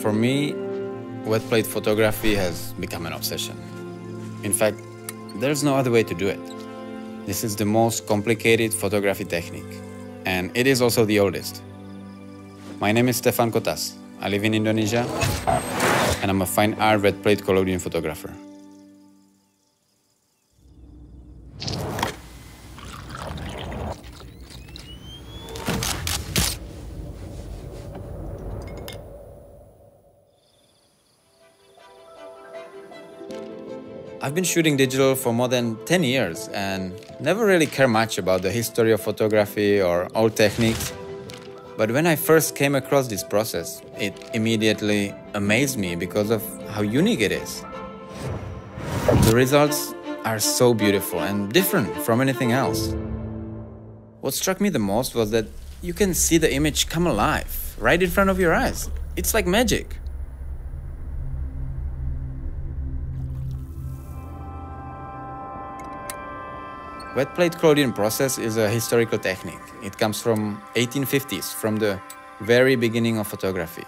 For me, wet plate photography has become an obsession. In fact, there's no other way to do it. This is the most complicated photography technique, and it is also the oldest. My name is Stephan Kotas. I live in Indonesia, and I'm a fine art wet plate collodion photographer. I've been shooting digital for more than 10 years and never really care much about the history of photography or old techniques. But when I first came across this process, it immediately amazed me because of how unique it is. The results are so beautiful and different from anything else. What struck me the most was that you can see the image come alive right in front of your eyes. It's like magic. Wet plate collodion process is a historical technique. It comes from 1850s, from the very beginning of photography.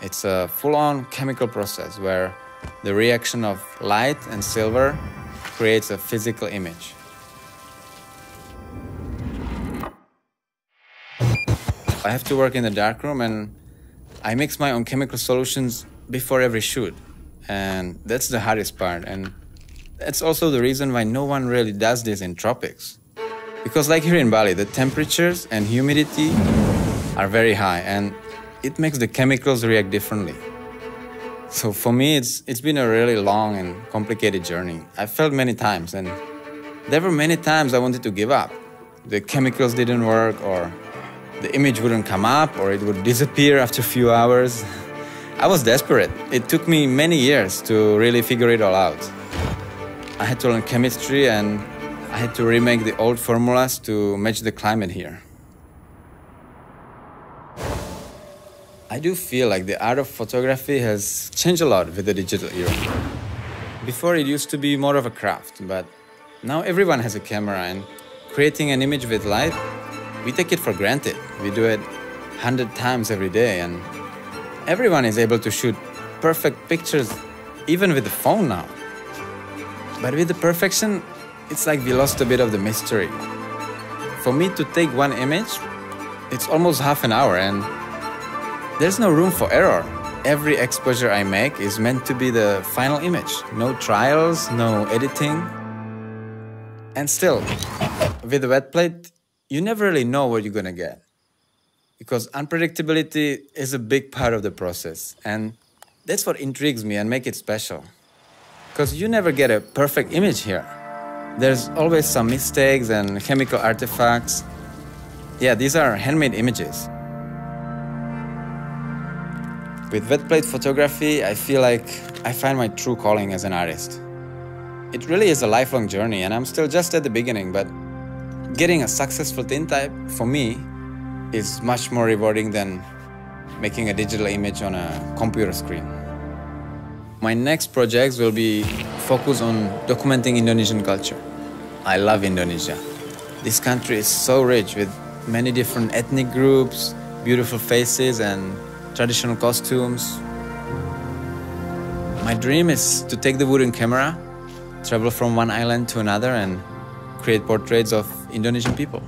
It's a full-on chemical process where the reaction of light and silver creates a physical image. I have to work in the darkroom and I mix my own chemical solutions before every shoot. And that's the hardest part. And that's also the reason why no one really does this in tropics. Because like here in Bali, the temperatures and humidity are very high and it makes the chemicals react differently. So for me, it's, it's been a really long and complicated journey. I felt many times and there were many times I wanted to give up. The chemicals didn't work or the image wouldn't come up or it would disappear after a few hours. I was desperate. It took me many years to really figure it all out. I had to learn chemistry and I had to remake the old formulas to match the climate here. I do feel like the art of photography has changed a lot with the digital era. Before it used to be more of a craft, but now everyone has a camera and creating an image with light, we take it for granted. We do it 100 times every day and everyone is able to shoot perfect pictures even with the phone now. But with the perfection, it's like we lost a bit of the mystery. For me to take one image, it's almost half an hour and there's no room for error. Every exposure I make is meant to be the final image. No trials, no editing. And still, with the wet plate, you never really know what you're gonna get. Because unpredictability is a big part of the process. And that's what intrigues me and make it special because you never get a perfect image here. There's always some mistakes and chemical artifacts. Yeah, these are handmade images. With wet plate photography, I feel like I find my true calling as an artist. It really is a lifelong journey, and I'm still just at the beginning, but getting a successful tintype, for me, is much more rewarding than making a digital image on a computer screen. My next projects will be focused on documenting Indonesian culture. I love Indonesia. This country is so rich with many different ethnic groups, beautiful faces, and traditional costumes. My dream is to take the wooden camera, travel from one island to another, and create portraits of Indonesian people.